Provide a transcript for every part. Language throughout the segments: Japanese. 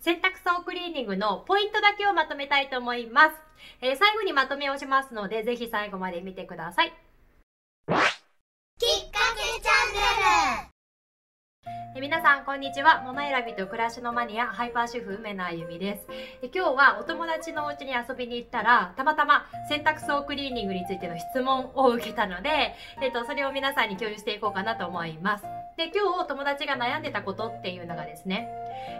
洗濯槽クリーニングのポイントだけをまとめたいと思います。えー、最後にまとめをしますので、ぜひ最後まで見てください。きっかけチャンネルえ皆さんこんにちは物選びと暮らしのマニアハイパー主婦梅野あゆみですえ今日はお友達のお家に遊びに行ったらたまたま洗濯槽クリーニングについての質問を受けたので、えっと、それを皆さんに共有していこうかなと思いますで今日友達が悩んでたことっていうのがですね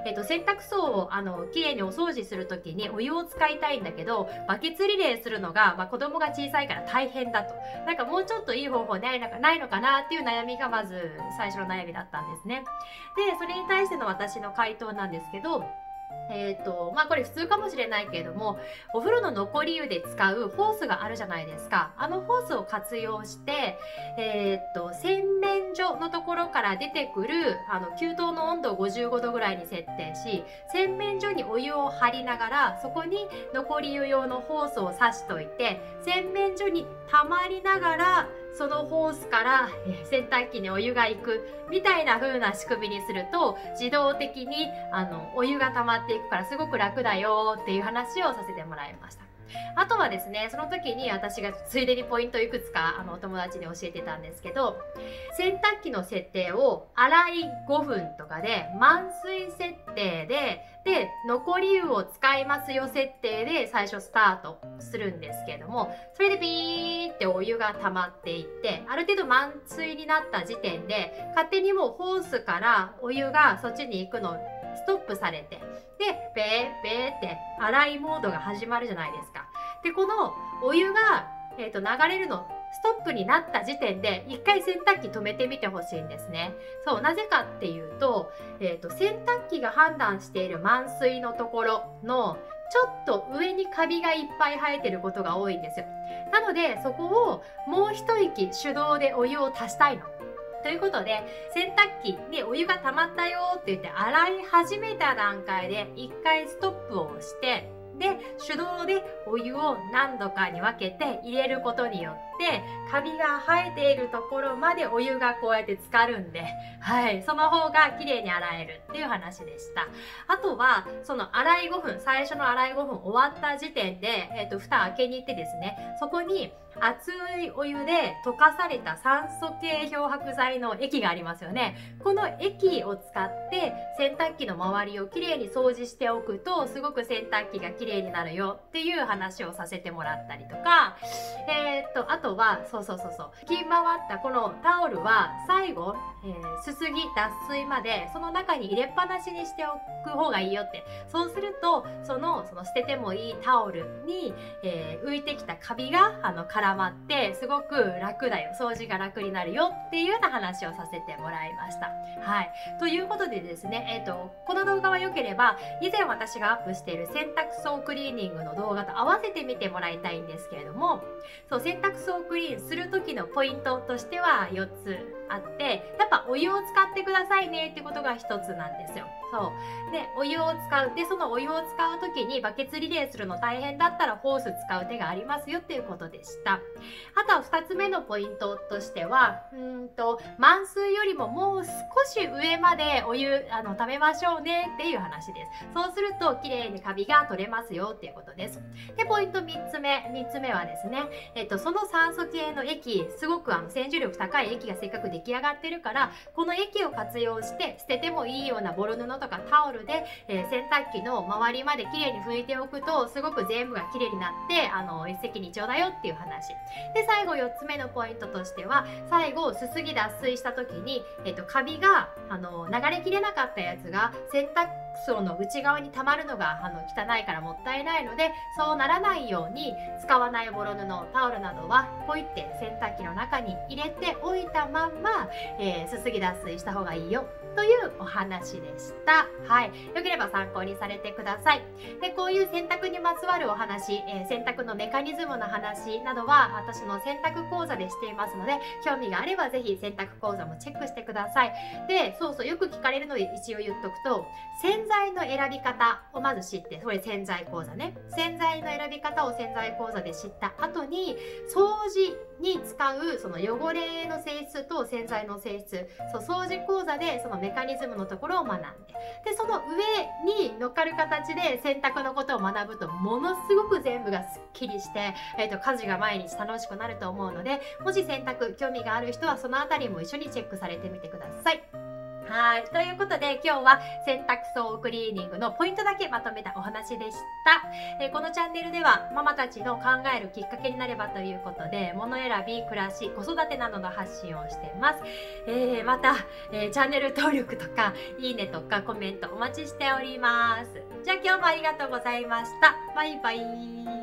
えっと、洗濯槽をあの綺麗にお掃除する時にお湯を使いたいんだけどバケツリレーするのが、まあ、子供が小さいから大変だと。なんかもうちょっといい方法ないのかないのかなっていう悩みがまず最初の悩みだったんですね。でそれに対しての私の回答なんですけどえ、ー、と、まあこれ普通かもしれないけれども、お風呂の残り湯で使うホースがあるじゃないですか。あのホースを活用して、えっ、ー、と、洗面所のところから出てくる、あの、給湯の温度を55度ぐらいに設定し、洗面所にお湯を張りながら、そこに残り湯用のホースを挿しといて、洗面所に溜まりながら、そのホースから洗濯機にお湯が行くみたいな風な仕組みにすると自動的にあのお湯が溜まっていくからすごく楽だよっていう話をさせてもらいました。あとはですねその時に私がついでにポイントいくつかあのお友達に教えてたんですけど洗濯機の設定を洗い5分とかで満水設定でで残り湯を使いますよ設定で最初スタートするんですけれどもそれでビーってお湯が溜まっていってある程度満水になった時点で勝手にもうホースからお湯がそっちに行くのストップされてでベーベーって洗いモードが始まるじゃないですか。でこのお湯が、えーと、流れるのストップになった時点で一回洗濯機止めてみてほしいんですね。そうなぜかっていうと,、えーと、洗濯機が判断している満水のところのちょっと上にカビがいっぱい生えてることが多いんですよ。なのでそこをもう一息手動でお湯を足したいの。ということで洗濯機でお湯が溜まったよって言って洗い始めた段階で一回ストップを押してで手動でお湯を何度かに分けて入れることによってカビが生えているところまでお湯がこうやって浸かるんで、はい、その方が綺麗に洗えるっていう話でした。あとは、その洗い5分、最初の洗い5分終わった時点で、えっ、ー、と、蓋開けに行ってですね、そこに熱いお湯で溶かされた酸素系漂白剤の液がありますよね。この液を使って洗濯機の周りをきれいに掃除しておくと、すごく洗濯機がきれいになるよっていう話をさせてもらったりとか、え、と、あとは、そうそうそうそう、吹き回ったこのタオルは最後、えー、すすぎ、脱水までその中に入れっぱなしにしておく方がいいよって。そうすると、その、その捨ててもいいタオルに、えー、浮いてきたカビが、あの、絡まってすごく楽だよ掃除が楽になるよっていうような話をさせてもらいました。はい。ということでですね、え、ー、と、この動画は良ければ以前私がアップしている洗濯槽クリーニングの動画と合わせて見てもらいたいんですけれどもそう洗濯槽クリーンする時のポイントとしては4つあってやっぱお湯を使ってくださいねってことが1つなんですよ。そう。でお湯を使う。でそのお湯を使う時にバケツリレーするの大変だったらホース使う手がありますよっていうことでした。あとは2つ目のポイントとしてはうんと満水よりももう少し上までお湯あの食べましょうねっていう話です。そうすると綺麗にカビが取れますよっていうことです。でポイント3つ目。3つ目はですね、えっと、その酸素系の液すごくあの洗浄力高い液がせっかく出来上がってるからこの液を活用して捨ててもいいようなボロ布とかタオルで、えー、洗濯機の周りまできれいに拭いておくとすごく全部がきれいになってあの一石二鳥だよっていう話。で最後4つ目のポイントとしては最後すすぎ脱水した時に、えーと、カビがあの流れきれなかったやつが洗濯機槽の内側に溜まるのがあの汚いからもったいないのでそうならないように使わないボロ布タオルなどはポイって洗濯機の中に入れておいたまんま、えー、すすぎ脱水した方がいいよ。というお話でした。はい。よければ参考にされてください。で、こういう洗濯にまつわるお話、えー、洗濯のメカニズムの話などは私の洗濯講座でしていますので、興味があればぜひ洗濯講座もチェックしてください。で、そうそう、よく聞かれるので一応言っとくと、洗剤の選び方をまず知って、これ洗剤講座ね。洗剤の選び方を洗剤講座で知った後に、掃除に使うその汚れの性質と洗剤の性質そう掃除講座でそのメメカニズムのところを学んででその上に乗っかる形で選択のことを学ぶとものすごく全部がすっきりして、えーと、家事が毎日楽しくなると思うのでもし選択興味がある人はその辺りも一緒にチェックされてみてください。はい。ということで、今日は洗濯槽クリーニングのポイントだけまとめたお話でした。え、このチャンネルでは、ママたちの考えるきっかけになればということで、物選び、暮らし、子育てなどの発信をしてます。えー、また、えー、チャンネル登録とか、いいねとかコメントお待ちしております。じゃあ今日もありがとうございました。バイバイ。